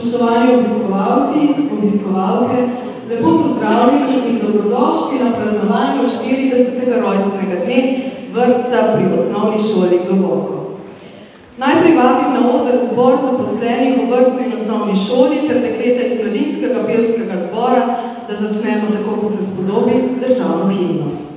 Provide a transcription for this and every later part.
Spoštovani obiskovalci, obiskovalke, lepo pozdravljeni in dobrodošli na praznovanju 40. rojstnega dne vrtca pri osnovni šoli Globoko. Najprej vabim na odr zbor zaposlenih v vrtcu in osnovni šoli ter dekleta iz mladinskega pevskega zbora, da začnemo tako, kot se spodobi, z državno himno.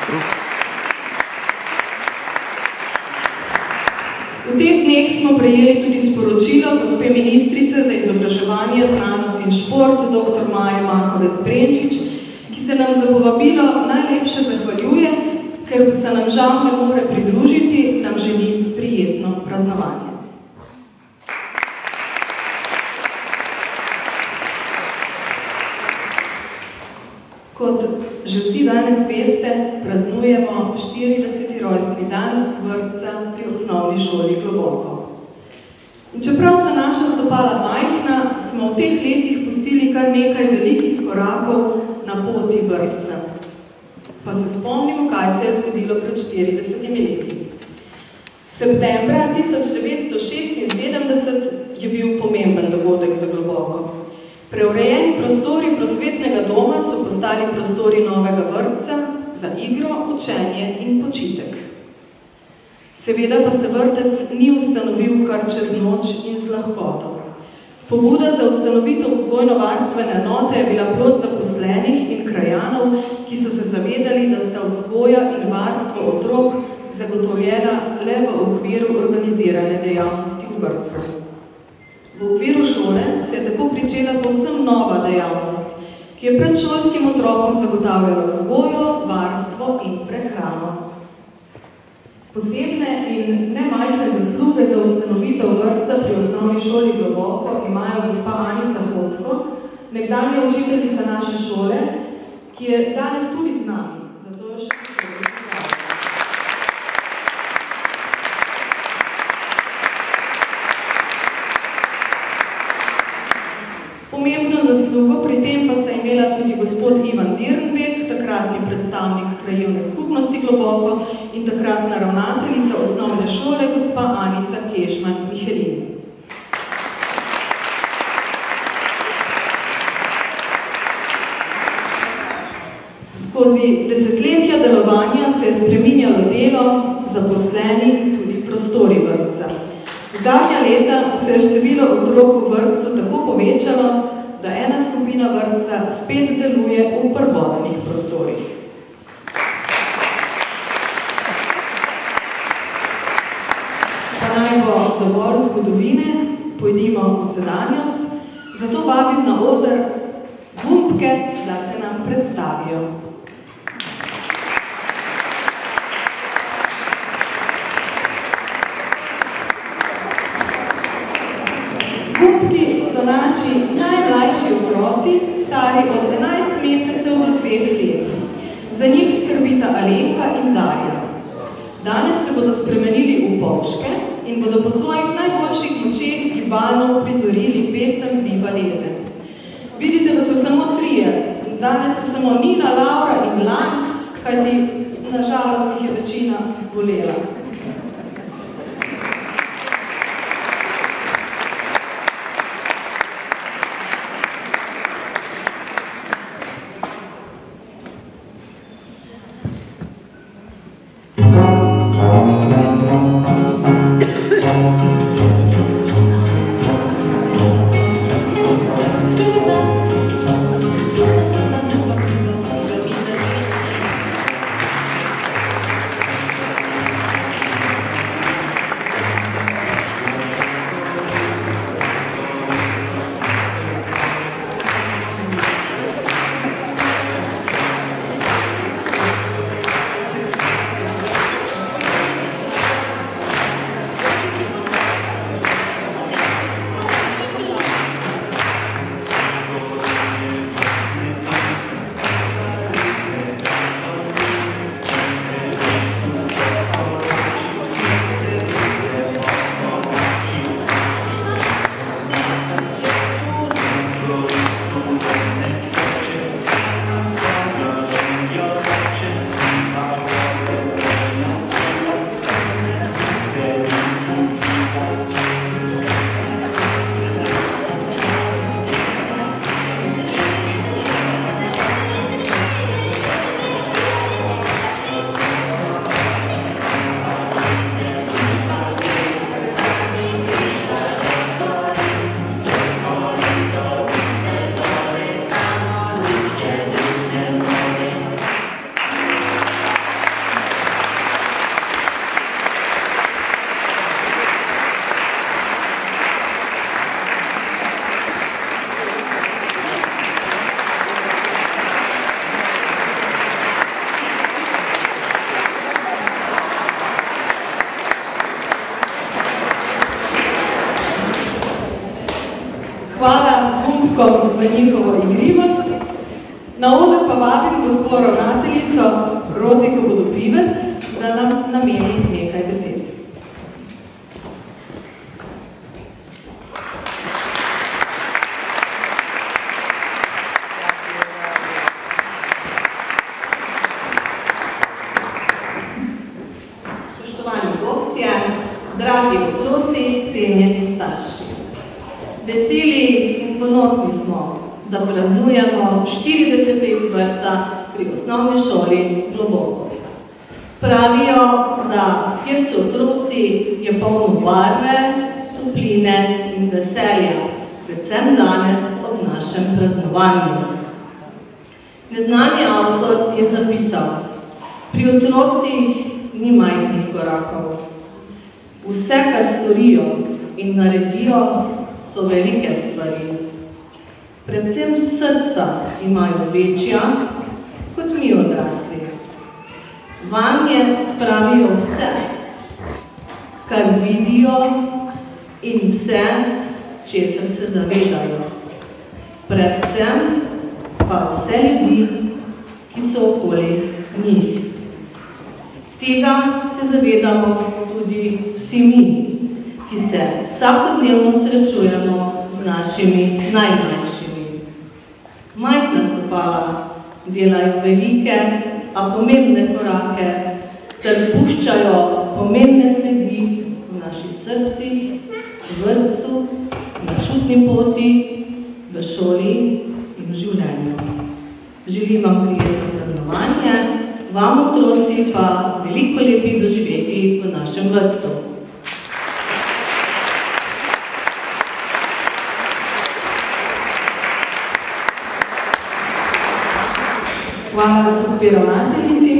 V teh dneh smo prejeli tudi sporočilo gospe ministrice za izobraževanje, znanost in šport, dr. Maje Makovec Brenčič, ki se nam za povabilo najlepše zahvaljuje, ker pa se nam žal ne more pridružiti, nam želi prijetno praznovanje. Kot že vsi danes veste, praznujemo 40. rojstni dan vrtca pri osnovni šoli Globoko. In čeprav so naša stopala majhna, smo v teh letih pustili kar nekaj velikih korakov na poti vrtca. Pa se spomnimo, kaj se je zgodilo pred 40 leti. Septembra 1976 je bil pomemben dogodek za Globoko. Preurejeni prostori prosvetnega doma so postali prostori novega vrtca za igro, učenje in počitek. Seveda pa se vrtec ni ustanovil kar čez noč in z lahkoto. Pobuda za ustanovitev vzgojno-varstvene enote je bila plod zaposlenih in krajanov, ki so se zavedali, da sta vzgoja in varstvo otrok zagotovljena le v okviru organizirane dejavnosti v vrtcu. V okviru šole se je tako pričela povsem nova dejavnost, ki je predšolskim otrokom zagotavljala vzgojo, varstvo in prehrano. Posebne in nemajhne zasluge za ustanovitev vrtca pri osnovni šoli Globoko imajo gospa Anica Hotko, nekdanja učiteljica naše šole, ki je danes tudi z nami. zaslugo, pri tem pa sta imela tudi gospod Ivan Dirnbek, takratni predstavnik krajevne skupnosti Globoko in takratna ravnateljica osnovne šole, gospa Anica Kežman-Mihelin. Skozi desetletja delovanja se je spreminjalo delo, zaposleni in tudi prostori vrtca. Zadnja leta se je število otrok v vrtcu tako povečalo, da ena skupina vrtca spet deluje v prvotnih prostorih. Pa naj bo dovolj zgodovine, pojdimo v sedanjost, zato vabim na oder gumbke, da se nam predstavijo. so naši najmlajši otroci, stari od 11 mesecev do 2 let. Za njih skrbita Alenka in Darja. Danes se bodo spremenili v polške in bodo po svojih najboljših močeh gibalno prizorili pesem Viva Lezen. Vidite, da so samo trije. Danes so samo Nina, Laura vam otroci pa veliko lepih doživeti v našem vrtcu. Hvala gospe ravnateljici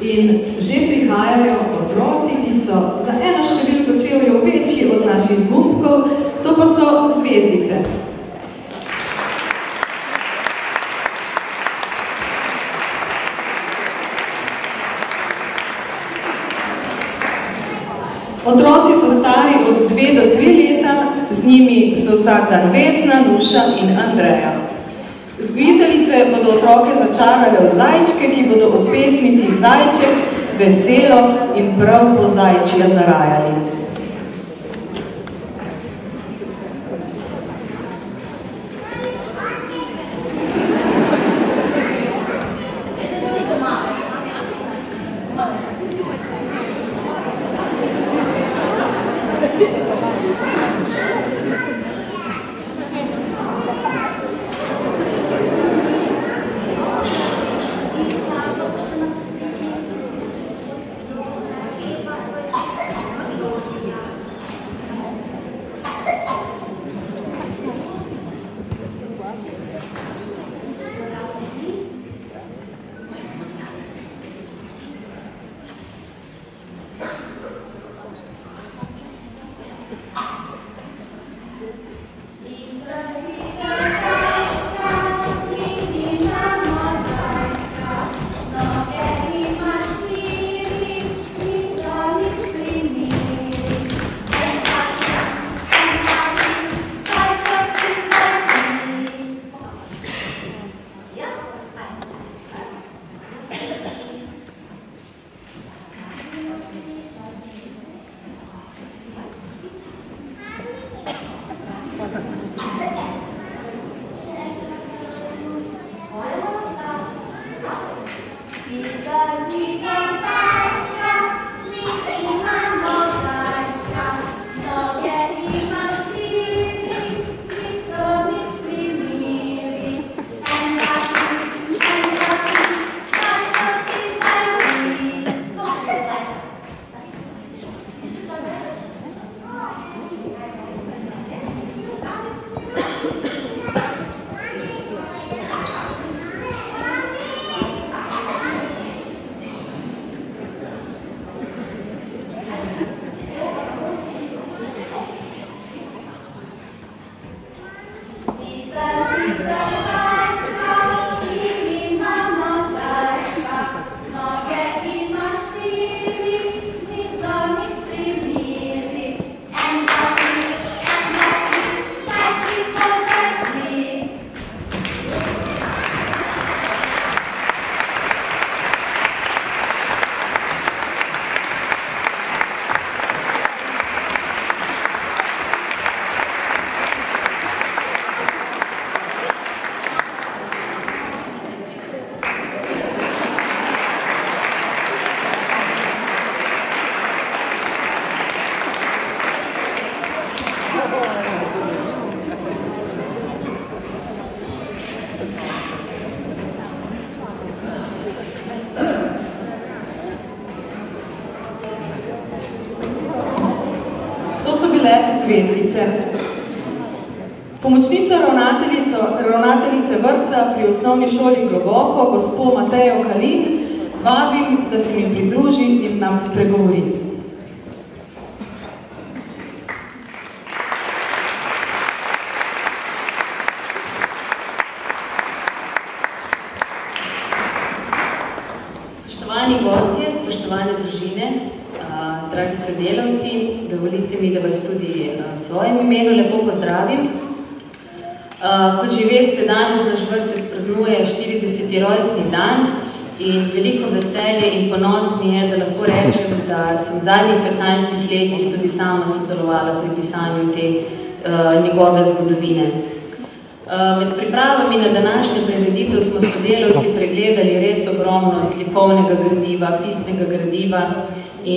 in že prihajajo otroci, ki so za eno številko čevljev večji od naših gumbkov, to pa so zvezdice. vsak dan Vesna, Nuša in Andreja. Vzgojiteljice bodo otroke začarale v zajčke, ki bodo v pesmici Zajček veselo in prav po zajčija zarajali.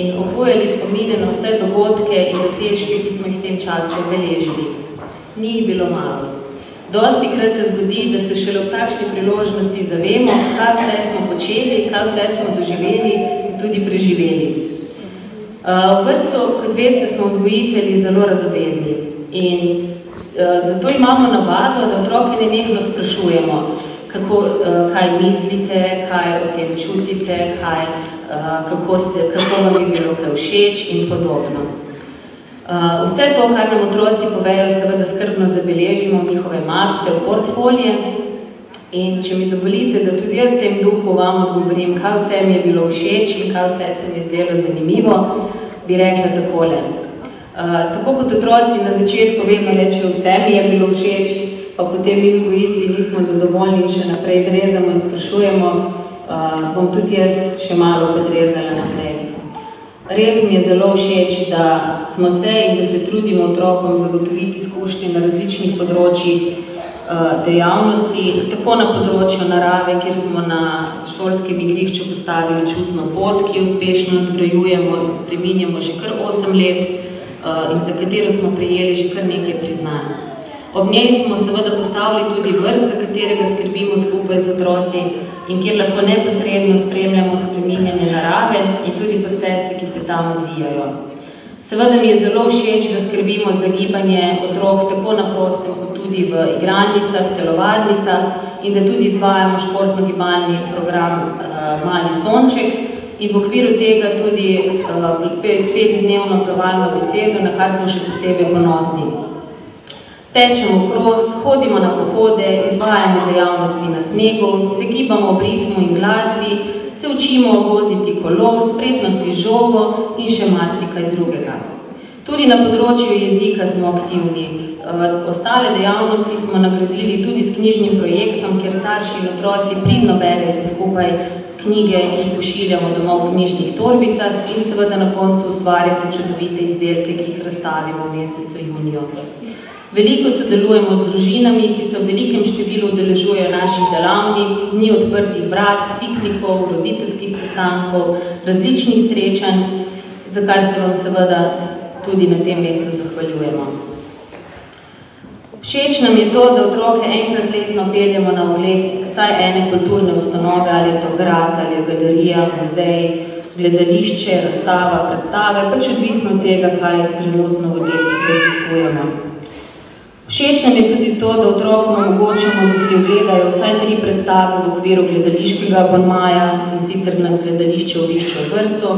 In ohujali spomine na vse dogodke in dosežke, ki smo jih v tem času obeležili. Ni jih bilo malo. Dosti krat se zgodi, da se šele v takšni priložnosti zavemo, kaj vse smo počeli, kaj vse smo doživeli in tudi preživeli. V vrtcu, kot veste, smo vzgojitelji zelo radovedni in zato imamo navado, da otroke nenehno sprašujemo, kako, kaj mislite, kaj o tem čutite, kaj, kako, ste, kako vam je bilo kaj všeč in podobno. Vse to, kar nam otroci povejo, seveda skrbno zabeležimo v njihove mapce, v portfolije in če mi dovolite, da tudi jaz v tem duhu vam odgovorim, kaj vse mi je bilo všeč in kaj vse se mi je zdelo zanimivo, bi rekla takole. Tako kot otroci na začetku vedno rečejo, vse mi je bilo všeč, pa potem mi vzgojitelji nismo zadovoljni in še naprej drezamo in sprašujemo, bom tudi jaz še malo podrezala naprej. Res mi je zelo všeč, da smo se in da se trudimo otrokom zagotoviti izkušnje na različnih področjih dejavnosti, tako na področju narave, kjer smo na šolskem igrišču postavili čutno pot, ki uspešno nadgrajujemo in spreminjamo že kar osem let, in za katero smo prejeli že kar nekaj priznanj. Ob njej smo seveda postavili tudi vrt, za katerega skrbimo skupaj z otroci in kjer lahko neposredno spremljamo spreminjanje narave in tudi procese, ki se tam odvijajo. Seveda mi je zelo všeč, da skrbimo za gibanje otrok tako na prostem, kot tudi v igralnicah, telovadnicah in da tudi izvajamo športno-gibalni program Mali sonček, in v okviru tega tudi petdnevno plavalno becedo, na kar smo še posebej ponosni. Tečemo kros, hodimo na pohode, izvajamo dejavnosti na snegu, se gibamo v ritmu in glasbi, se učimo voziti kolo, spretnosti žogo in še marsikaj drugega. Tudi na področju jezika smo aktivni. Ostale dejavnosti smo nagradili tudi s knjižnim projektom, kjer starši in otroci pridno berete skupaj knjige, ki jih pošiljamo domov v knjižnih torbicah in seveda na koncu ustvarjate čudovite izdelke, ki jih razstavimo v mesecu junijo. Veliko sodelujemo z družinami, ki se v velikem številu udeležujejo naših delavnic, dni odprtih vrat, piknikov, roditeljskih sestankov, različnih srečanj, za kar se vam seveda tudi na tem mestu zahvaljujemo. Všeč nam je to, da otroke enkrat letno peljemo na ogled vsaj ene kulturne ustanove, ali je to grad, ali je galerija, muzej, gledališče, razstava, predstave, pač odvisno od tega, kaj trenutno v delih raziskujemo. Všeč nam je tudi to, da otrokom omogočamo, da si ogledajo vsaj tri predstave v okviru gledališkega abonmaja in sicer nas gledališče obišče v vrtcu,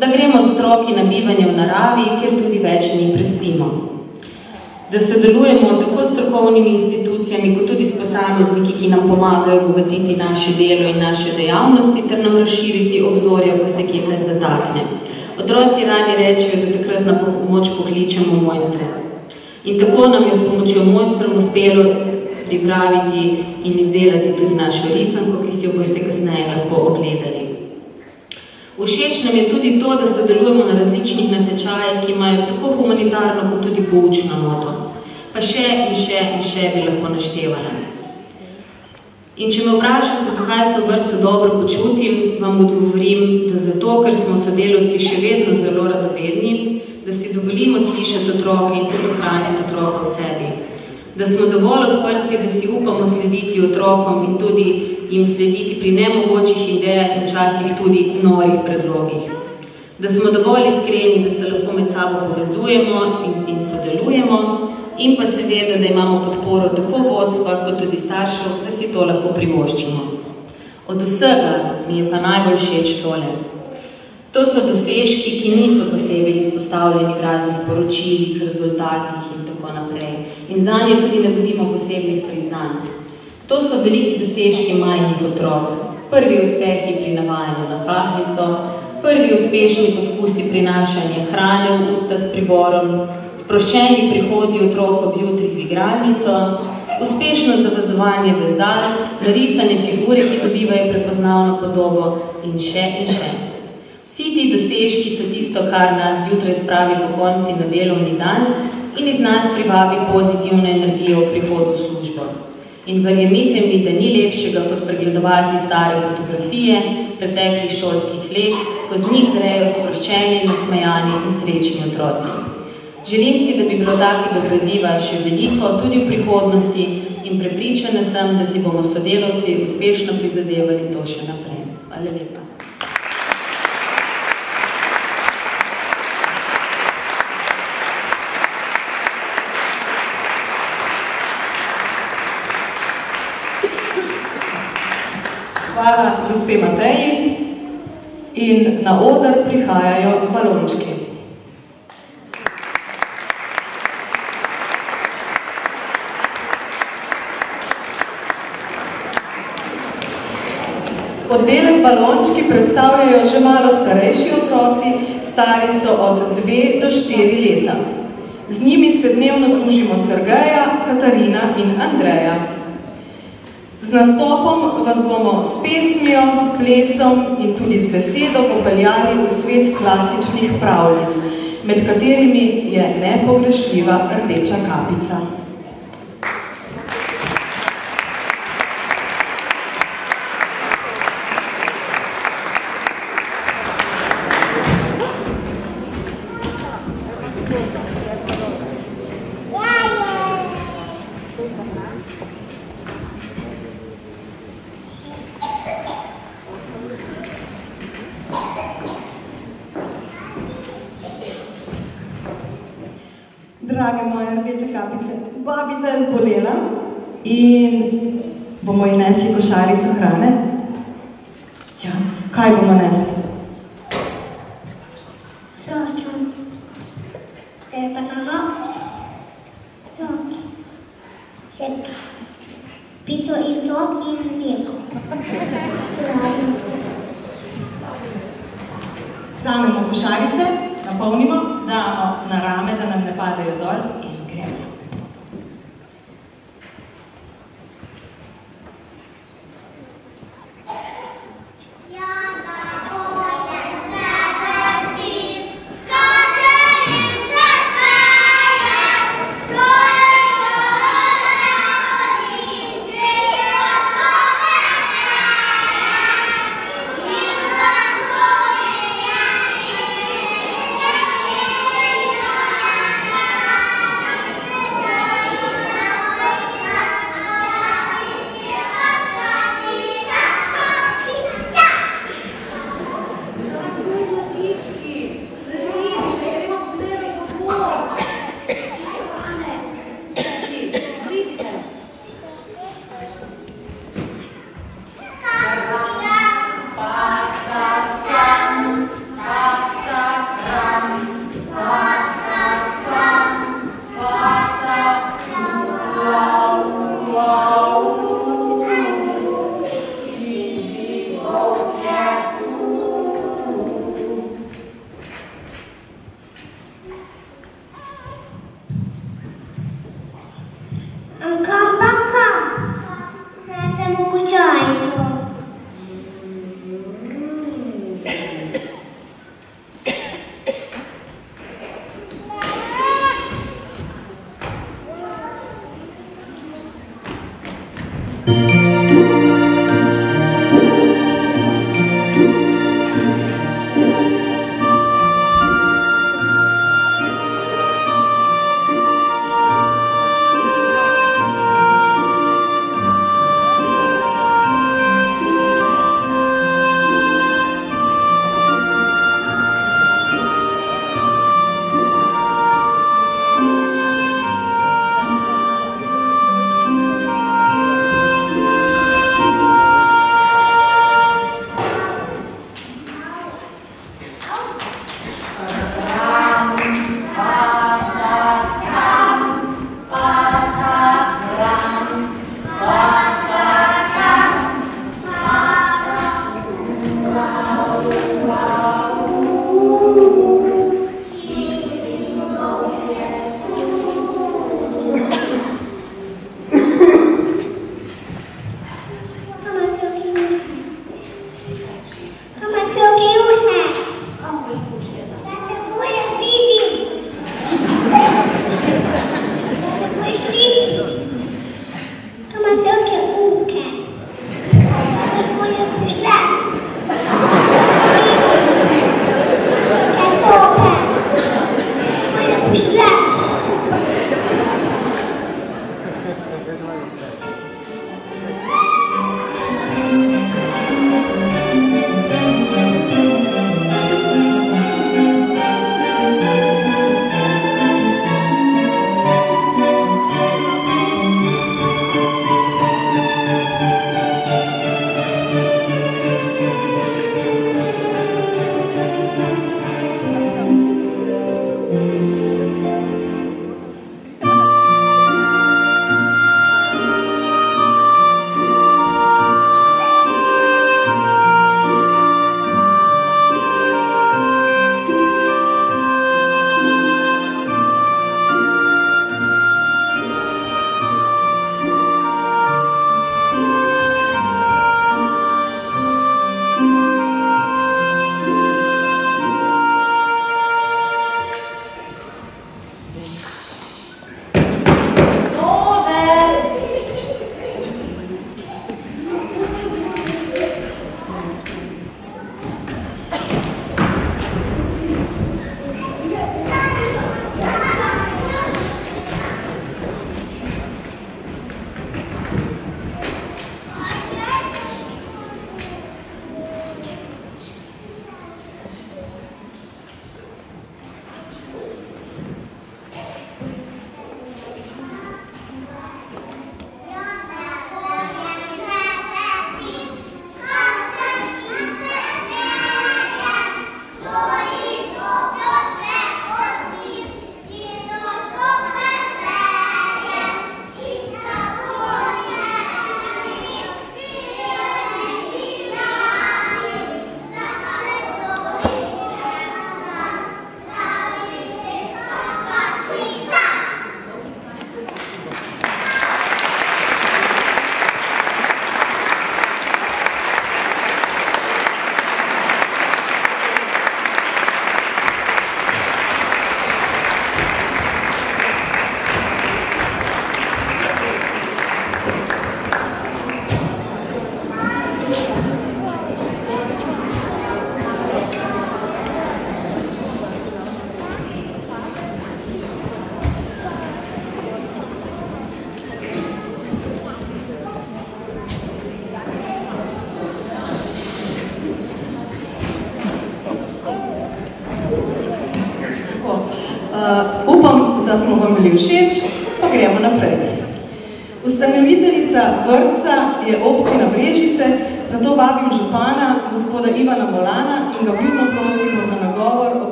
da gremo z otroki na bivanje v naravi, kjer tudi več ni prespimo da sodelujemo tako s strokovnimi institucijami, kot tudi s posamezniki, ki nam pomagajo obogatiti naše delo in naše dejavnosti, ter nam razširiti obzorja, ko se kje kaj zatakne. Otroci radi rečejo, da takrat na pomoč pokličemo mojstre. In tako nam je s pomočjo mojstrom uspelo pripraviti in izdelati tudi našo risanko, ki si jo boste kasneje lahko ogledali. Všeč nam je tudi to, da sodelujemo na različnih natečajih, ki imajo tako humanitarno, kot tudi poučno noto. Pa še in še in še bi lahko naštevala. In če me vprašate, zakaj se v vrtcu dobro počutim, vam odgovorim, da zato, ker smo sodelovci še vedno zelo radovedni, da si dovolimo slišati otroke in tudi ohranjati otroka v sebi. Da smo dovolj odprti, da si upamo slediti otrokom in tudi jim slediti pri nemogočih idejah in včasih tudi norih predlogih. Da smo dovolj iskreni, da se lahko med sabo povezujemo in, in sodelujemo in pa seveda, da imamo podporo tako vodstva, kot tudi staršev, da si to lahko privoščimo. Od vsega mi je pa najbolj všeč tole. To so dosežki, ki niso posebej izpostavljeni v raznih poročilih, rezultatih in tako naprej. In za nje tudi ne dobimo posebnih priznanj. To so veliki dosežki majhnih otrok. Prvi uspehi pri navajanju na kahlico, prvi uspešni poskusi prinašanja hrane v usta s priborom, sproščeni prihodi otrok ob jutrih v igralnico, uspešno zavezovanje vezal, narisane figure, ki dobivajo prepoznavno podobo in še in še. Vsi ti dosežki so tisto, kar nas zjutraj spravi po konci na delovni dan in iz nas privabi pozitivno energijo v prihodu v službo. In verjemite mi, da ni lepšega, kot pregledovati stare fotografije preteklih šolskih let, ko z njih zrejo sproščeni, nasmejani in srečni otroci. Želim si, da bi bilo takega gradiva še veliko, tudi v prihodnosti in prepričana sem, da si bomo sodelovci uspešno prizadevali to še naprej. Hvala lepa. Hvala gospe Mateji in na oder prihajajo balončki. Oddelek balončki predstavljajo že malo starejši otroci, stari so od 2 do 4 leta. Z njimi se dnevno družimo Sergeja, Katarina in Andreja. Z nastopom vas bomo s pesmijo, plesom in tudi z besedo popeljali v svet klasičnih pravljic, med katerimi je nepogrešljiva rdeča kapica. In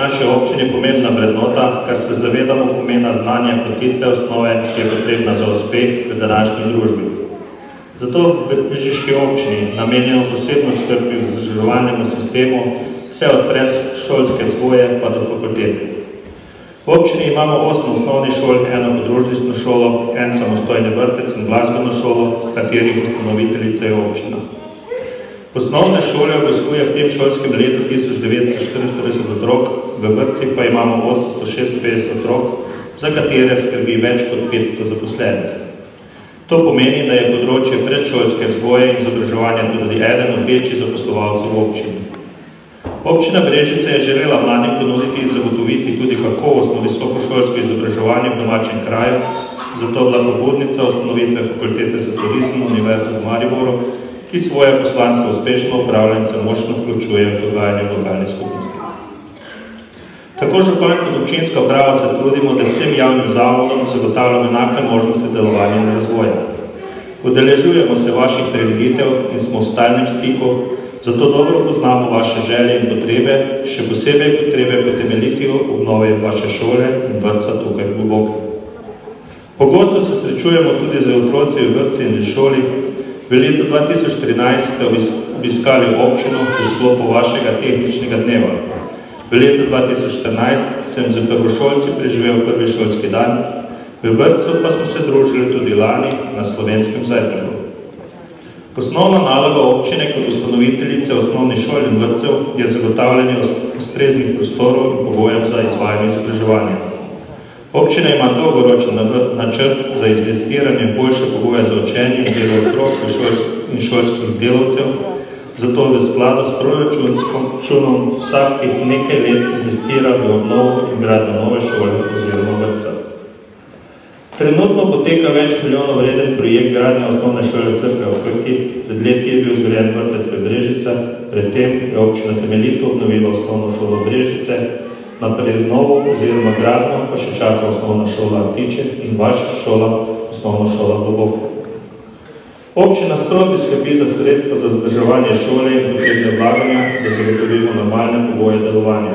naši občini pomembna vrednota, kar se zavedamo pomena znanja kot tiste osnove, ki je potrebna za uspeh v današnji družbi. Zato v Bežiški občini namenjamo posebno skrbi v izobraževalnemu sistemu, vse od šolske vzgoje pa do fakultete. V občini imamo osmo osnovni šol, eno podružnostno šolo, en samostojni vrtec in glasbeno šolo, katerih ustanoviteljica je občina. Osnovne šole obiskuje v tem šolskem letu 1944 otrok, v vrtcih pa imamo 856 otrok, za katere skrbi več kot 500 zaposlenih. To pomeni, da je področje predšolske vzgoje in izobraževanja tudi eden od večjih zaposlovalcev v občini. Občina Brežice je želela mladim ponuditi in zagotoviti tudi kakovostno visokošolsko izobraževanje v domačem kraju, zato je bila pobudnica ustanovitve Fakultete za turizem Univerze v Mariboru, ki svoje poslance uspešno upravlja in se močno vključuje v dogajanje v lokalni skupnosti. Tako župan kot občinska prava se trudimo, da vsem javnim zavodom zagotavljamo enake možnosti delovanja in razvoja. Udeležujemo se vaših prireditev in smo v stalnem stiku, zato dobro poznamo vaše želje in potrebe, še posebej potrebe po temeljitiju obnove vaše šole in vrtca tukaj v Globoke. Pogosto se srečujemo tudi z otroci v vrtci in šoli. V letu 2013 ste obiskali občino v sklopu vašega tehničnega dneva. V letu 2014 sem z prvošolci preživel prvi šolski dan, v vrtcu pa smo se družili tudi lani na slovenskem zajtrku. Osnovna naloga občine kot ustanoviteljice osnovnih šol in vrtcev je zagotavljanje ustreznih prostorov in pogojev za izvajanje izobraževanja. Občina ima dolgoročen načrt za investiranje boljše pogoje za učenje in delo otrok in šolskih delovcev, zato v skladu s proračunskom čunom vsakih nekaj let investira v obnovo in gradno nove šole oziroma vrtca. Trenutno poteka več milijonov vreden projekt gradnje osnovne šole Crkve v Krki. Pred leti je bil zgrajen vrtec v Brežice, predtem je občina temeljito obnovila osnovno šolo Brežice, na prednovo oziroma gradno pa še čaka osnovna šola Tiče in vaša šola, osnovna šola Globoko. Občina sproti skrbi za sredstva za zadrževanje šole in potrebne vlaganja, da zagotovimo normalne pogoje delovanja.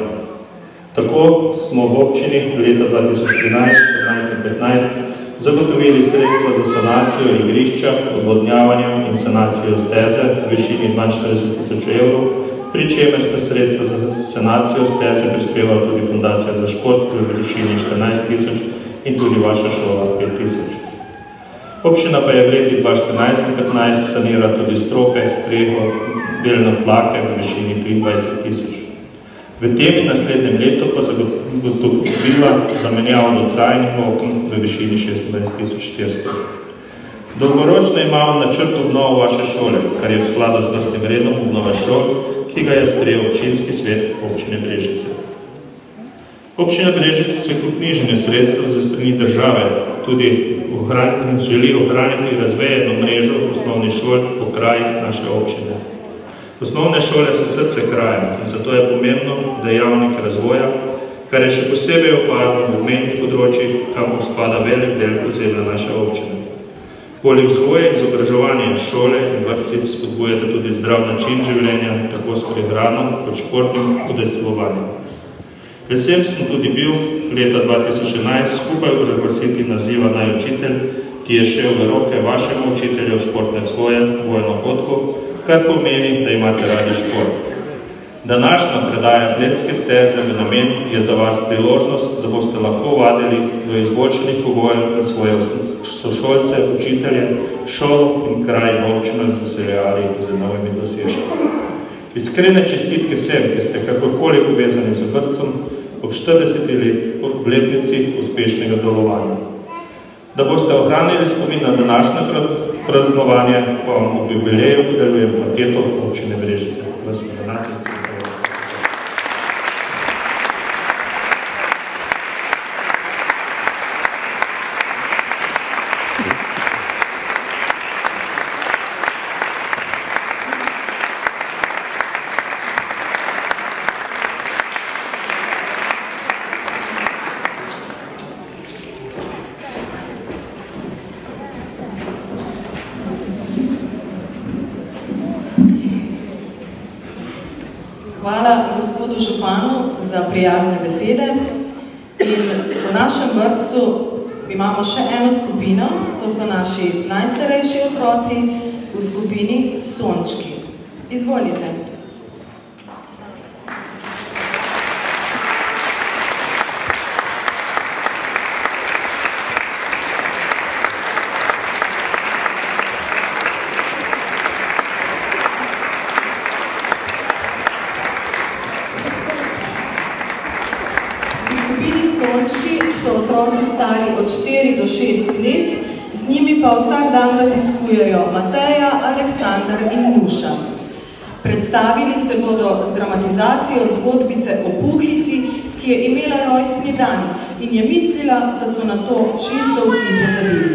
Tako smo v občini leta 2013, 14 in 15 zagotovili sredstva za sanacijo igrišča, odvodnjavanja in sanacijo steze v višini 42 tisoč evrov, pri čemer sta sredstva za sanacijo steze prispevala tudi Fundacija za šport v višini 14 tisoč in tudi vaša šola 5 tisoč. Občina pa je v leti 2014 in 15 sanira tudi strope, streho, delno tlake v višini 23 tisoč. V tem naslednjem letu pa zagotovila zamenjavo dotrajnih okn v višini 26.400. Dolgoročno imamo načrt obnovo vaše šole, kar je v skladu z vrstnim redom obnova šol, ki ga je sprejel občinski svet občine Brežice. Občina Brežice se kot knjiženje sredstva za strani države tudi ohraniti, želi ohraniti razvejeno mrežo osnovnih šol po krajih naše občine. Osnovne šole so srce kraja in zato je pomembno dejavnik razvoja, kar je še posebej opazno v obmejnih področjih, kam spada velik del ozemlja naše občine. Poleg vzgoje in izobraževanja šole in vrtci spodbujate tudi zdrav način življenja, tako s prehrano kot športnim udestvovanjem. Vesel sem tudi bil leta 2011 skupaj razglasiti naziva naj učitelj, ki je šel v roke vašemu učitelju športne vzgoje, Vojno Hodko, kar pomeni, da imate radi šport. Današnja predaja atletske steze v namen je za vas priložnost, da boste lahko vadili do izboljšenih pogojev na svoje sošolce, učitelje, šol in kraj in občina z veseljali z novimi dosežki. Iskrene čestitke vsem, ki ste kakorkoli povezani z vrtcem ob 40 let obletnici uspešnega delovanja. Da boste ohranili spomin na današnje praznovanje, pa vam v jubileju podelujem plaketo občine Brežice. Prosim, ravnateljice. Hvala gospodu Županu za prijazne besede. In v našem vrtcu imamo še eno skupino, to so naši najstarejši otroci v skupini Sončki. Izvolite. V skupini Sončki so otroci stari od 4 do 6 let, z njimi pa vsak dan raziskujejo Mateja, Aleksandar in Nuša. Predstavili se bodo z dramatizacijo zgodbice o Puhici, ki je imela rojstni dan in je mislila, da so na to čisto vsi pozabili.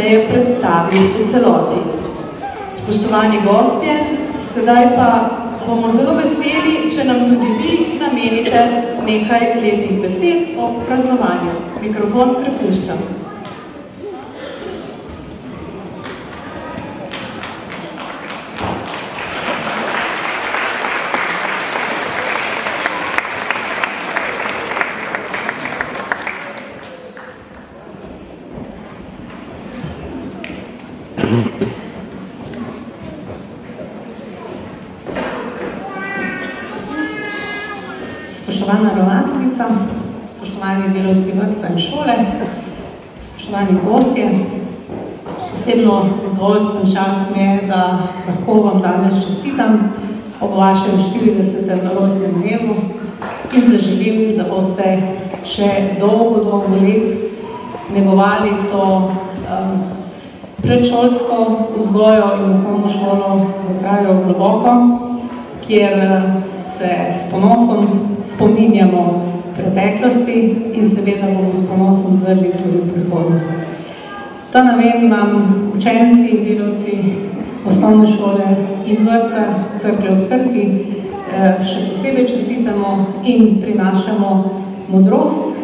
Se je predstavil v celoti. Spoštovani gostje, sedaj pa bomo zelo veseli, če nam tudi vi namenite nekaj lepih besed o praznovanju. Mikrofon prepuščam. Spoštovana ravnateljica, spoštovani delavci vrtca in šole, spoštovani gostje, posebno zadovoljstvo in čast mi je, da lahko vam danes čestitam ob vašem 40. rojstnem dnevu in zaželim, da boste še dolgo, dolgo let negovali to um, predšolsko vzgojo in osnovno šolo v kraju globoko, kjer se s ponosom spominjamo preteklosti in seveda bomo s ponosom zrli tudi v prihodnost. Ta namen vam učenci in delavci osnovne šole in vrtca Crkve v Krki še posebej čestitamo in prinašamo modrost,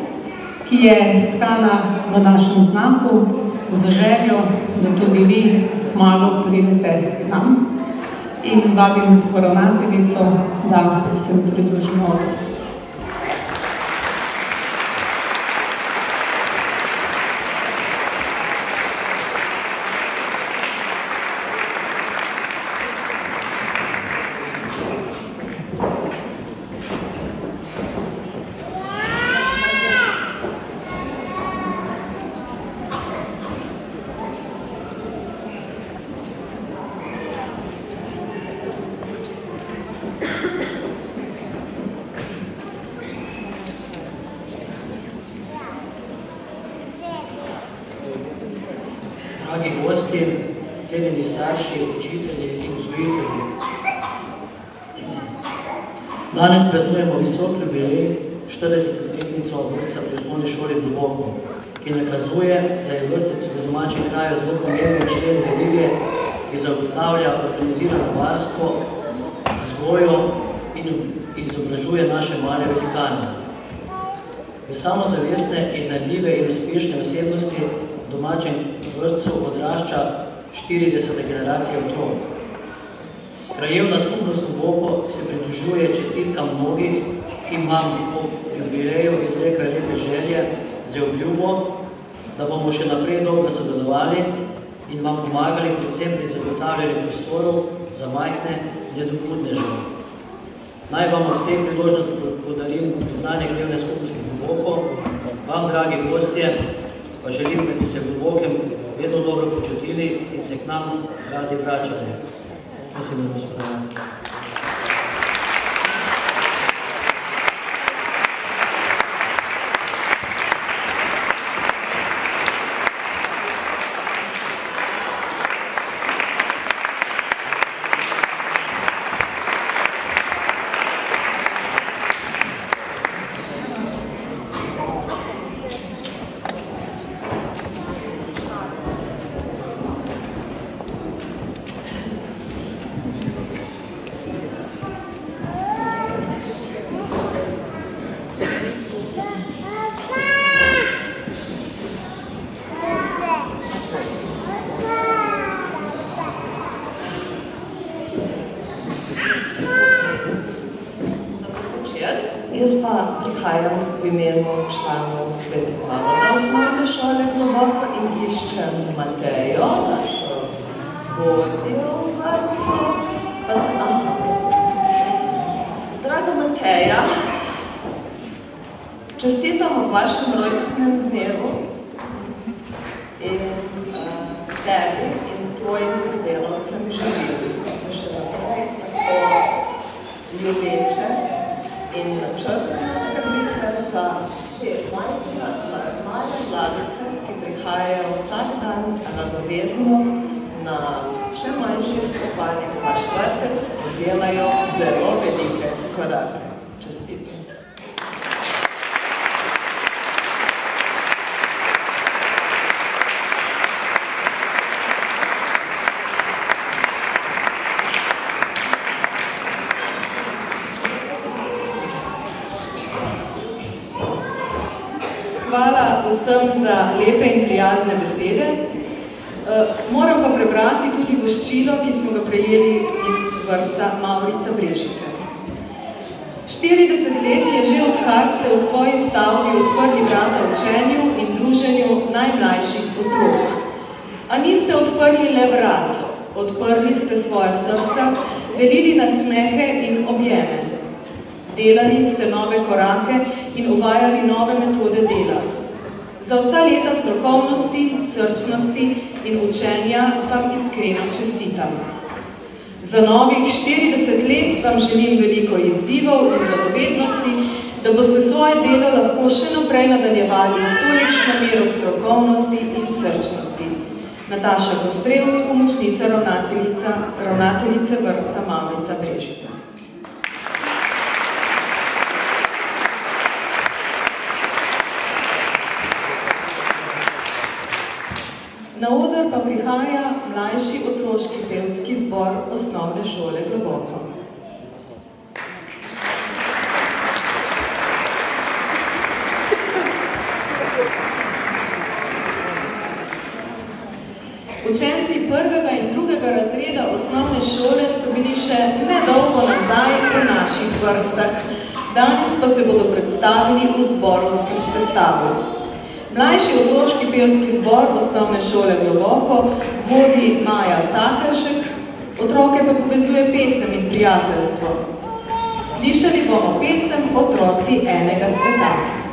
ki je stkana v našem znaku za željo, da tudi vi malo pridete k nam in vabim s da se pridružimo odnosno. dragi gosti, cenjeni starši, učitelji in vzgojitelji. Danes praznujemo visok jubilej 40-letnico vrtca pri osnovni šoli Globoko, ki nakazuje, da je vrtec v domačem kraju zelo pomemben člen verige, ki zagotavlja organizirano varstvo, vzgojo in izobražuje naše male velikane. V samozavestne, iznadljive in uspešne osebnosti v domačem vrtcu odrašča 40. generacija otrok. Krajevna skupnost Globoko se pridružuje čestitkam mnogih, ki vam po jubileju izrekajo lepe želje z obljubo, da bomo še naprej dobro sodelovali in vam pomagali predvsem pri zagotavljanju prostorov za majhne nedopudneže. Naj vam od te priložnosti podarim priznanje krajevne skupnosti Globoko, vam, dragi gostje, pa želim, da bi se v Globokem vedno dobro počutili in se k nam radi vračali. Prosim, da gospodine. Jaz pa prihajam v imenu članov Svetega Zavoda osnovne šole Globoko in iščem Matejo, našo vodjo v vrtcu. Pa se, aha. Draga Mateja, čestitam ob vašem rojstnem dnevu in uh, tebi in tvojim sodelavcem želim, da še naprej tako ljubeče in načrtno skrbite za te majhne, za male mladice, ki prihajajo vsak dan radovedno na še manjših stopanjih v vaš vrtec in delajo zelo velike korake. Čestitke. hvala vsem za lepe in prijazne besede. Uh, moram pa prebrati tudi voščilo, ki smo ga prejeli iz vrca Maurica Brežice. 40 let je že odkar ste v svoji stavbi odprli vrata učenju in druženju najmlajših otrok. A niste odprli le vrat, odprli ste svoje srca, delili nasmehe in objeme. Delali ste nove korake in uvajali nove metode dela. Za vsa leta strokovnosti, srčnosti in učenja vam iskreno čestitam. Za novih 40 let vam želim veliko izzivov in radovednosti, da boste svoje delo lahko še naprej nadaljevali s tolikšno mero strokovnosti in srčnosti. Nataša Kostrevc, pomočnica ravnateljica, ravnateljice vrtca Mavrica Brežica. Na oder pa prihaja mlajši otroški pevski zbor osnovne šole Globoko. Učenci prvega in drugega razreda osnovne šole so bili še nedolgo nazaj v naših vrstah, danes pa se bodo predstavili v zborovskem sestavu. Mlajši otroški pevski zbor osnovne šole Globoko vodi Maja Sakršek, otroke pa povezuje pesem in prijateljstvo. Slišali bomo pesem Otroci enega sveta.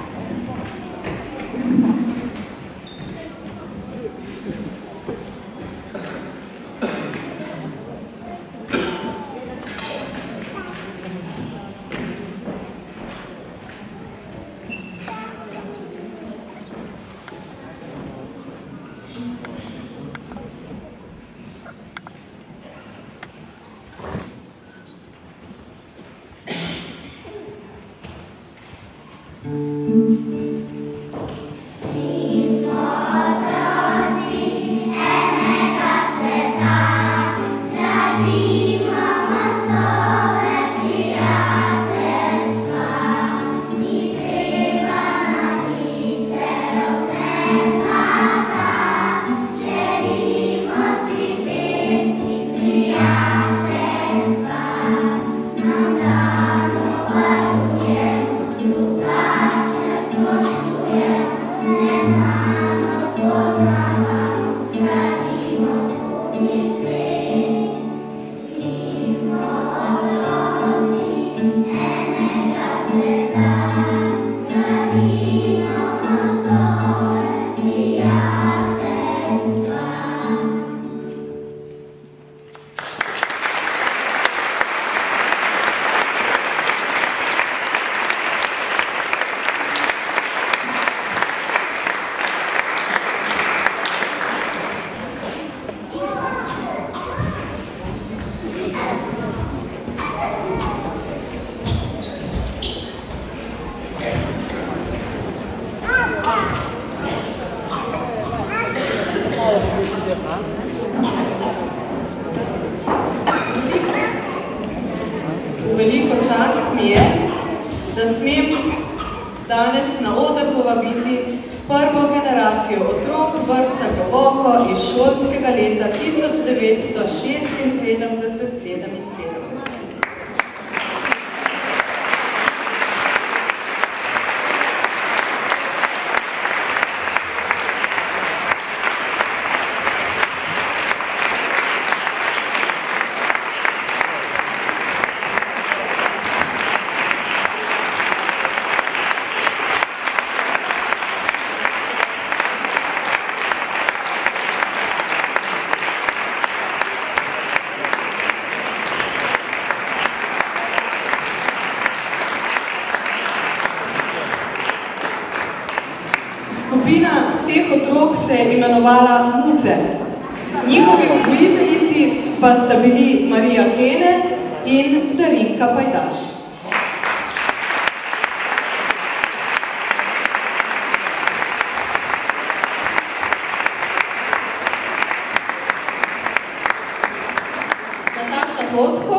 Kotko,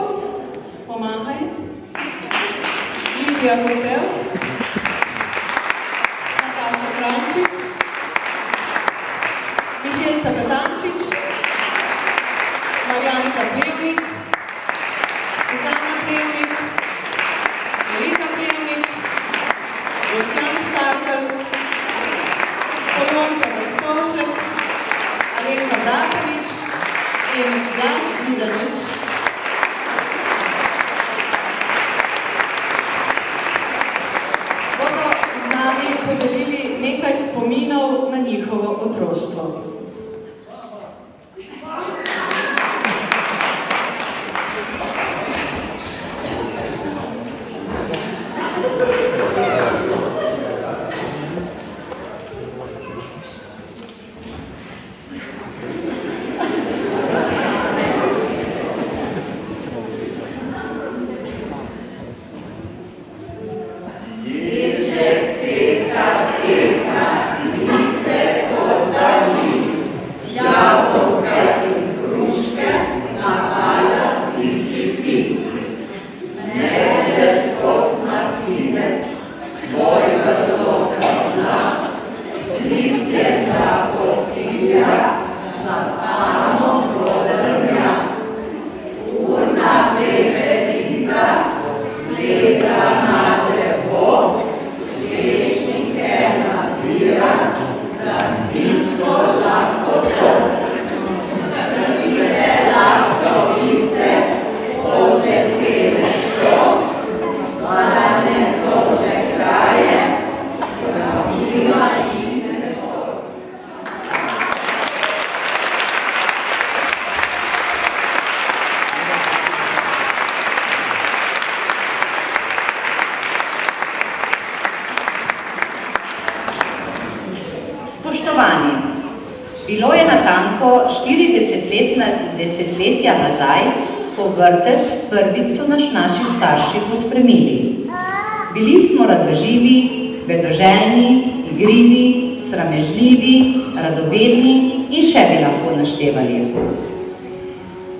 pomahaj. Lidija Kostelac. Igrivi, sramežljivi, radovedni in še bi lahko naštevali.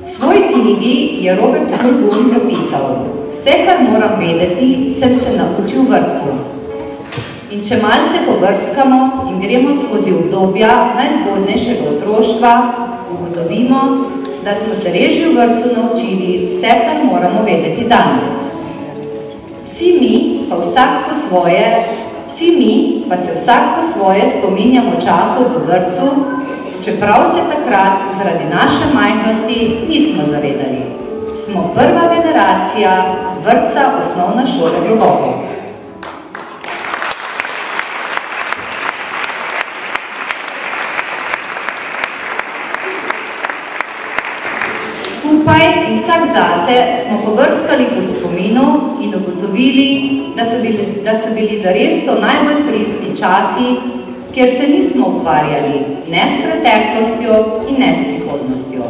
V svoji knjigi je Robert Burgun zapisal, vse, kar moram vedeti, sem se naučil v vrtcu. In če malce pobrskamo in gremo skozi obdobja najzgodnejšega otroštva, ugotovimo, da smo se res že v vrtcu naučili vse, kar moramo vedeti danes. Vsi mi pa vsak po svoje, vsi mi pa se vsak po svoje spominjamo časov v vrtcu, čeprav se takrat zaradi naše majhnosti nismo zavedali. Smo prva generacija vrtca osnovna šola globoko. Skupaj vsak zase smo pobrskali po spominu in ugotovili, da so bili, da so bili zares to najbolj pristni časi, kjer se nismo ukvarjali ne s preteklostjo in ne s prihodnostjo.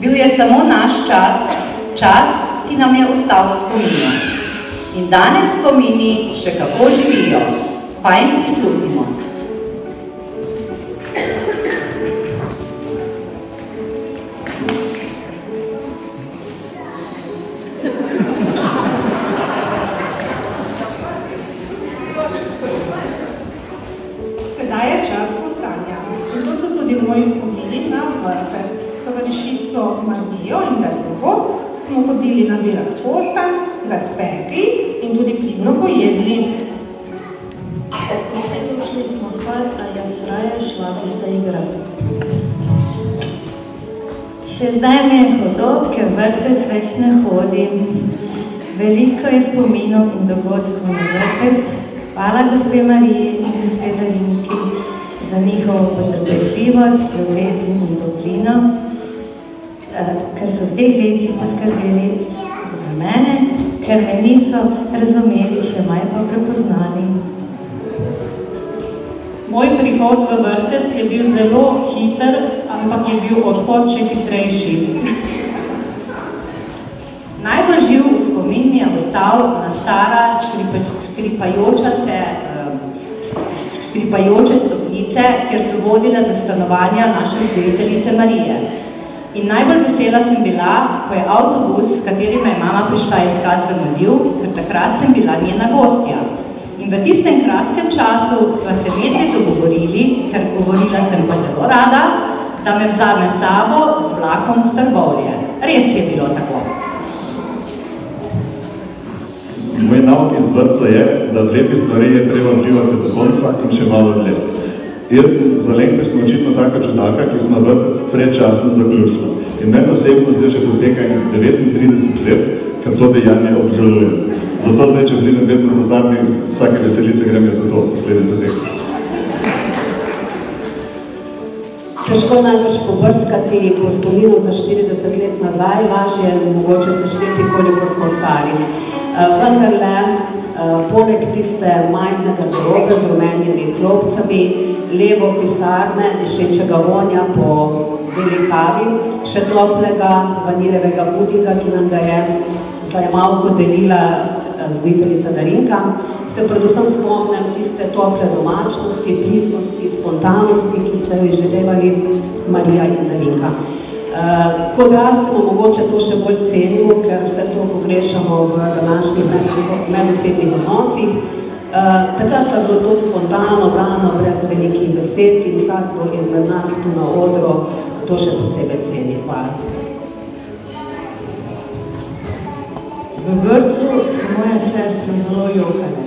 Bil je samo naš čas, čas, ki nam je ostal v spominu. In danes spomini še kako živijo, pa jim prisluhnimo. Ga spekli in tudi pridno pojedli. Vse šli smo spat, a jaz raje šla bi se igrati. Še zdaj mi je hodo, ker vrtec več ne hodim. Veliko je spominov in dogodkov na vrtec. Hvala gospe Mariji in gospe Darinki za njihovo potrpežljivost, ljubezen in toplino, eh, ker so v teh letih poskrbeli za mene, ker me niso razumeli, še manj pa prepoznali. Moj prihod v vrtec je bil zelo hiter, ampak je bil odhod še hitrejši. Najbolj živ spomin mi je ostal na stara škripajoča se, škripajoče stopnice, kjer so vodile do stanovanja naše vzgojiteljice Marije. In najbolj vesela sem bila, ko je avtobus, s katerim je mama prišla iskat zamudil, ker takrat sem bila njena gostja. In v tistem kratkem času sva se medve dogovorili, ker govorila sem pa zelo rada, da me vzame sabo z vlakom v Trbovlje. Res je bilo tako. Moj nauk iz vrtca je, da v lepi stvari je treba uživati do konca in še malo dlje. Jaz z Alenko smo očitno taka čudaka, ki smo vrtec predčasno zaključili. In meni osebno zdaj že poteka 39 let, ker to dejanje obžalujem. Zato zdaj, če pridem vedno do zadnje, vsake veselice grem je to to posledica tega. Težko najbolj pobrskati po spominu za 40 let nazaj, lažje je mogoče sešteti, koliko smo stari. Uh, vendarle, uh, poleg tiste majhnega grobe z rumenimi klopcami, levo pisarne, dišečega vonja po beli kavi, še toplega vanilevega pudinga, ki nam ga je zajemalko delila zgoditeljica Darinka, se predvsem spomnim tiste tople domačnosti, pristnosti, spontanosti, ki ste jo izželevali Marija in Darinka. Uh, ko odrastemo, mogoče to še bolj cenimo, ker vse to pogrešamo v današnjih medosebnih odnosih. Uh, takrat je bilo to spontano, dano, brez velikih besed in vsakdo izmed nas tu na odru to še posebej ceni. Hvala. V vrtcu so moje sestre zelo jokale.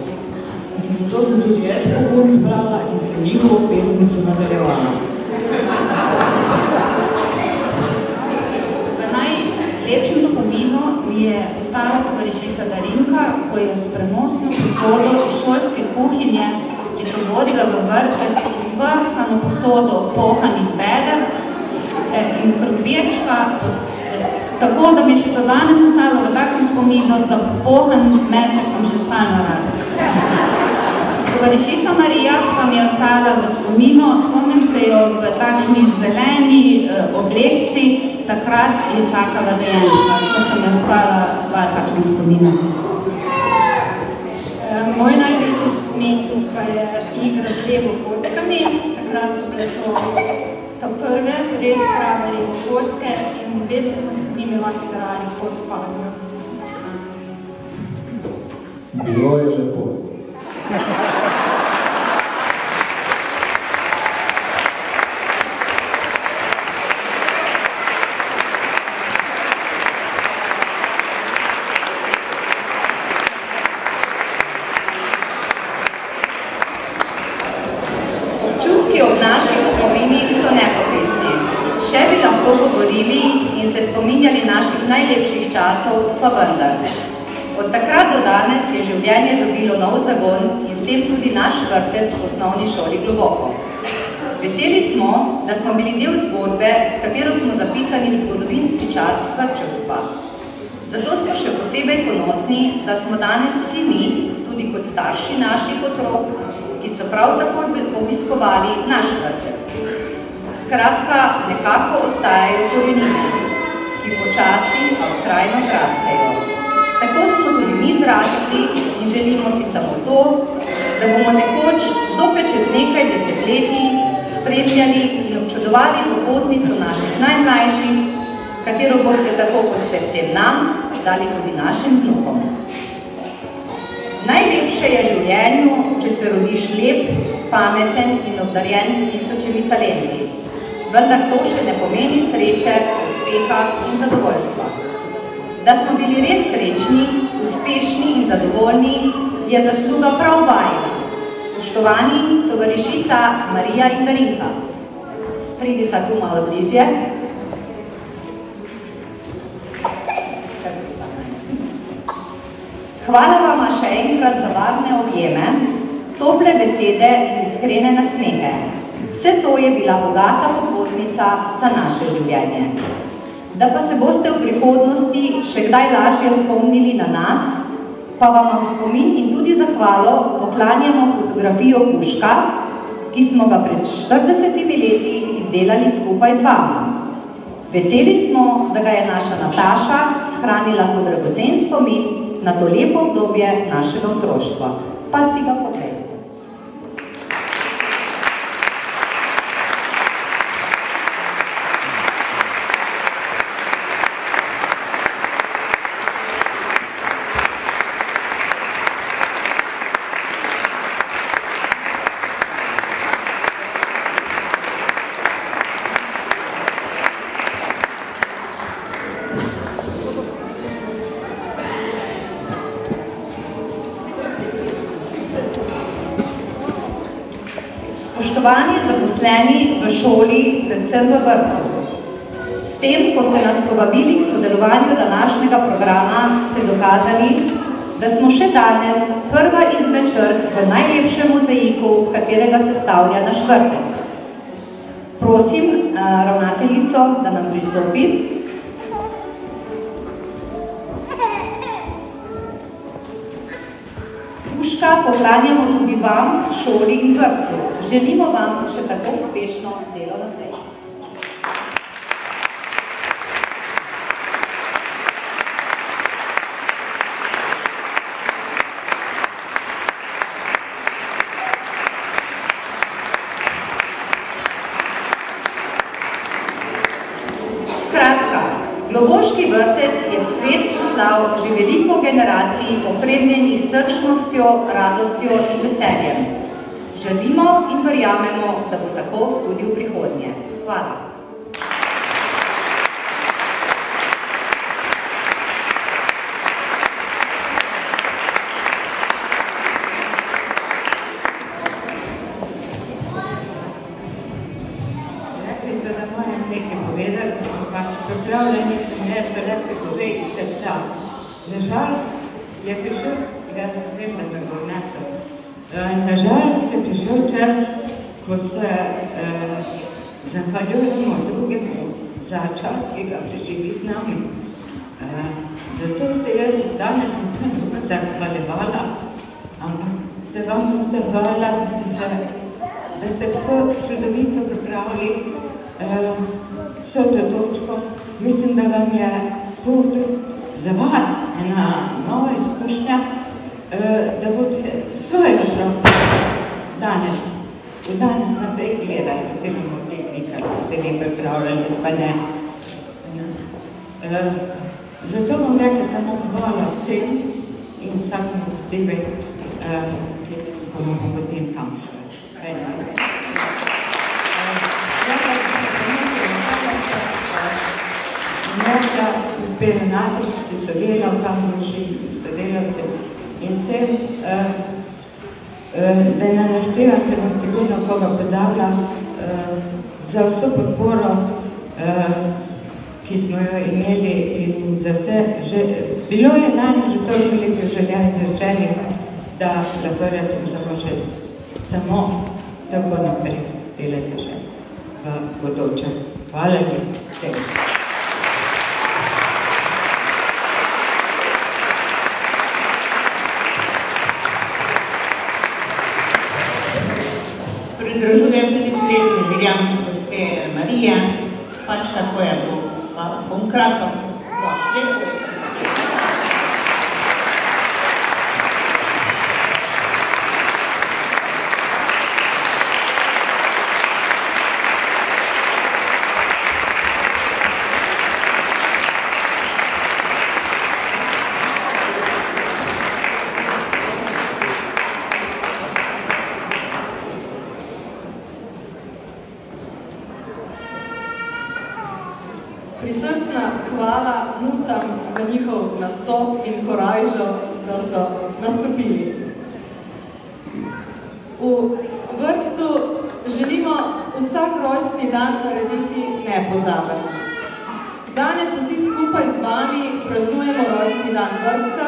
In zato sem tudi jaz pogum zbrala in sem njihovo pesmico nadaljevala. Najlepšem spominu mi je ostala tovarišica Darinka, ko je s prenosno posodo iz šolske kuhinje priprovodila v vrtec zvrhano posodo pohanih bederc eh, in krompirčka tako, da mi je še to danes ostalo v takem spominu, da pohan mesek vam še stalno rada. Tovarišica Marija pa mi je ostala v spominu, spomnim se jo v takšni zeleni eh, oblekci, takrat je čakala dejenska, ko sem mi ostala dva takšna spomina. Moj največji spomin tukaj je igra z levo kockami, takrat so bile to ta prve, res prave levo kocke in vedno smo se z njimi lahko igrali po spanju. Bilo je lepo. Občutki ob naših spominih so nepopisni. Še bi lahko govorili in se spominjali naših najlepših časov, pa vendar. Od takrat do danes je življenje dobilo nov zagon in s tem tudi naš vrtec v osnovni šoli globoko. Veseli smo, da smo bili del zgodbe, s katero smo zapisali v zgodovinski čas vrčevstva. Zato smo še posebej ponosni, da smo danes vsi mi, tudi kot starši naših otrok, ki so prav tako obiskovali naš vrtec. Skratka, nekako ostajajo korenine, ki počasi, a vztrajno zrastejo. Tako smo tudi mi zrasli in želimo si samo to, da bomo nekoč zopet čez nekaj desetletij spremljali in občudovali popotnico naših najmlajših, katero boste tako kot ste vsem nam, dali tudi našim vnukom. Najlepše je življenju, če se rodiš lep, pameten in obdarjen s tisočimi talenti. Vendar to še ne pomeni sreče, uspeha in zadovoljstva. Da smo bili res srečni, uspešni in zadovoljni, je zasluga prav vajna. Spoštovani tovarišica Marija in Darinka. Pridite tu malo bližje. Hvala vama še enkrat za varne objeme, tople besede in iskrene nasmehe. Vse to je bila bogata popotnica za naše življenje. Da pa se boste v prihodnosti še kdaj lažje spomnili na nas, pa vam v spomin in tudi zahvalo poklanjamo fotografijo Kuška, ki smo ga pred 40 leti izdelali skupaj z vami. Veseli smo, da ga je naša Nataša shranila kot dragocen spomin na to lepo obdobje našega otroštva. Pa si ga pogledajte. Predvsem v vrtcu. S tem, ko ste nas povabili k sodelovanju današnjega programa, ste dokazali, da smo še danes prva izmed črk v najlepšem mozaiku, katerega sestavlja naš vrtec. Prosim uh, ravnateljico, da nam pristopi. Puška poklanjamo tudi vam, šoli in vrtcu. Želimo vam še tako uspešno delo naprej. Lovoški vrtec je v svet poslal že veliko generacij opremljenih srčnostjo, radostjo in veseljem. Želimo in verjamemo, da bo tako tudi v prihodnje. Hvala. pripravljeni sem ne zaradi pove iz srca. Nažalost je prišel, jaz sem vem, da bo nato, nažalost je prišel čas, ko se eh, zahvaljujemo drugemu za čas, ki ga preživi z nami. Eh, zato se jaz danes nisem zahvaljevala, ampak se vam bom zahvala, da ste se da ste tako čudovito pripravili eh, vso to točko, Mislim, da vam je to za vas ena nova izkušnja, eh, da boste svojega otroka danes, v danes naprej gledali, recimo v tehnika, ki se vi pripravljali, pa ne. Eh, zato bom rekla samo hvala vsem in vsakemu posebej, eh, ki bomo potem tam šli. Možda Pere Natički sodelavkam, sodelavcem in vsem, uh, uh, da ne naštevam, ker bom sigurno koga uh, za vso podporo, ki smo jo imeli in za vse. Že, bilo je nam že toliko veliko želja izrečenih, da lahko rečem samo še samo tako naprej delajte še v bodoče. Hvala lepo. pridružujem tudi prijetni željam gospe Marija, pač tako je bo, bom kratko. nastop in korajžo, da so nastopili. V vrtcu želimo vsak rojstni dan narediti nepozaben. Danes vsi skupaj z vami praznujemo rojstni dan vrtca,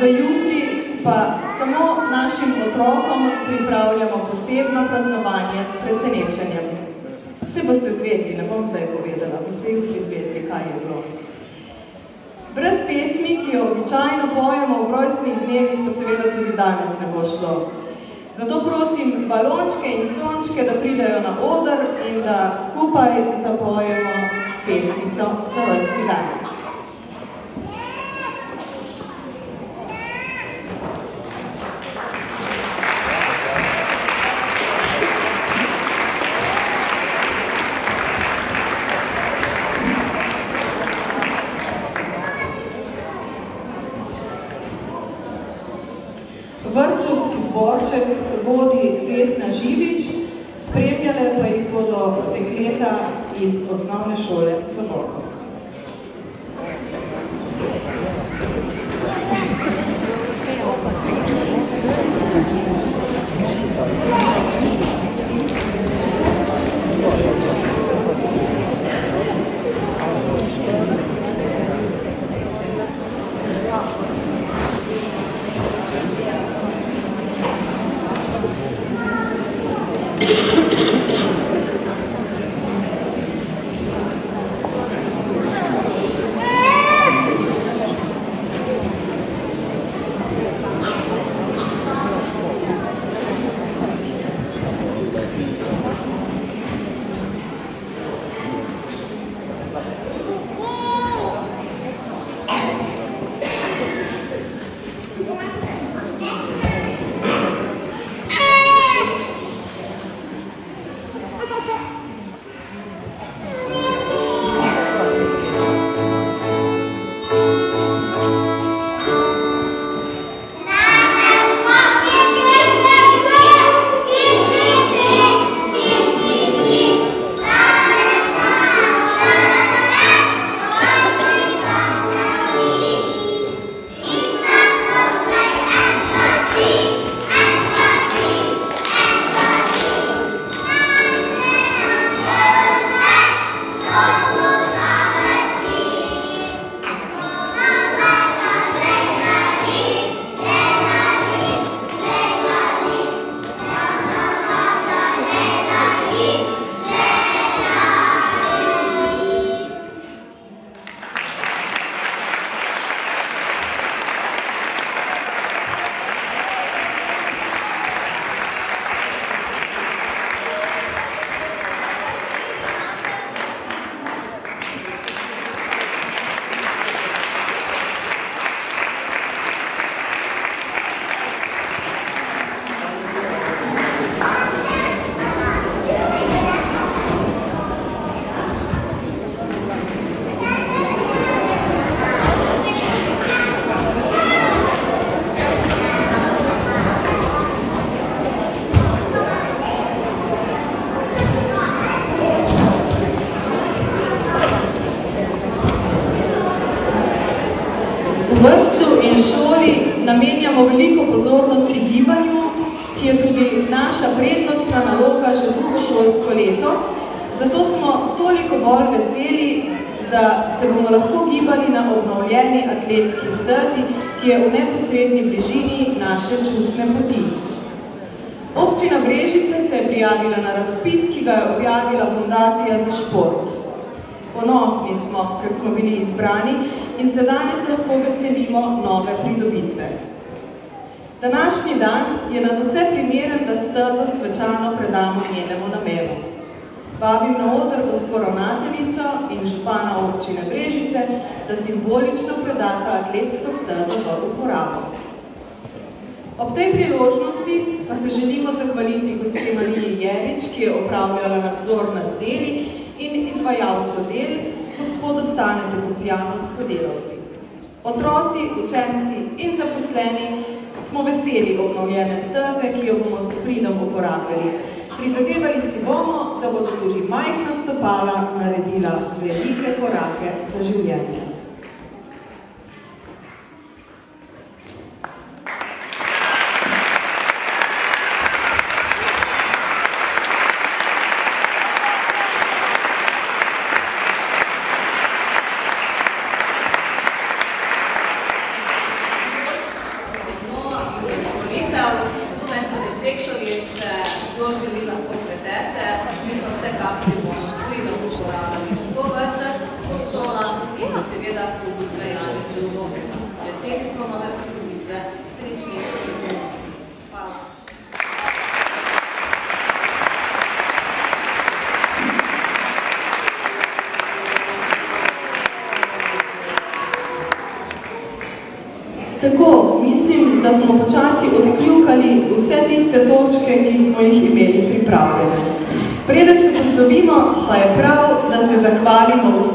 za jutri pa samo našim otrokom pripravljamo posebno praznovanje s presenečenjem. Vse boste zvedli, ne bom zdaj povedala, boste jutri zvedli, kaj je bilo. Brez pesmi, ki jo običajno pojemo v rojstnih dnevih, pa seveda tudi danes ne bo šlo. Zato prosim balončke in sončke, da pridejo na oder in da skupaj zapojemo pesmico za rojstni dan.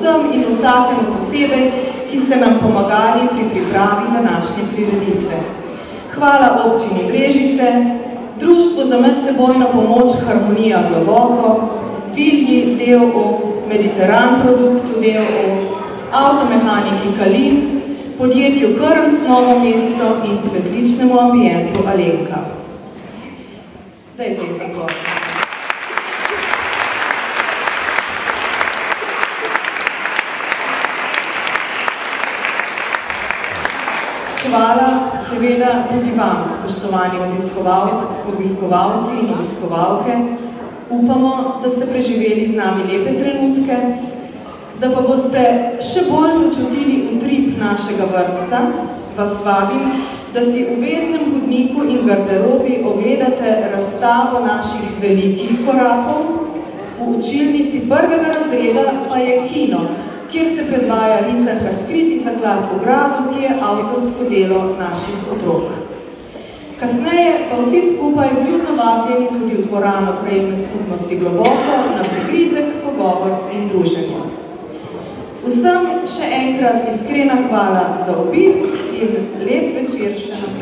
Vsem in vsakemu posebej, ki ste nam pomagali pri pripravi današnje prireditve. Hvala občini Brežice, Društvo za medsebojno pomoč Harmonija Globoko, Vilji D.O., Mediteran produktu D.O., Avtomehaniki Kalin, podjetju Krnc Novo mesto in cvetličnemu ambientu Alenka. Dajte jih zaprositi. Hvala seveda tudi vam, spoštovani obiskovalci, obiskovalci in obiskovalke. Upamo, da ste preživeli z nami lepe trenutke, da pa boste še bolj začutili utrip našega vrtca, vas vabim, da si v veznem hodniku in garderobi ogledate razstavo naših velikih korakov, v učilnici prvega razreda pa je kino, kjer se predvaja risanka Skriti zaklad v gradu, ki je avtorsko delo naših otrok. Kasneje pa vsi skupaj vljudno vabljeni tudi v dvorano krajevne skupnosti Globoko na prigrizek, pogovor in druženje. Vsem še enkrat iskrena hvala za obisk in lep večer še naprej.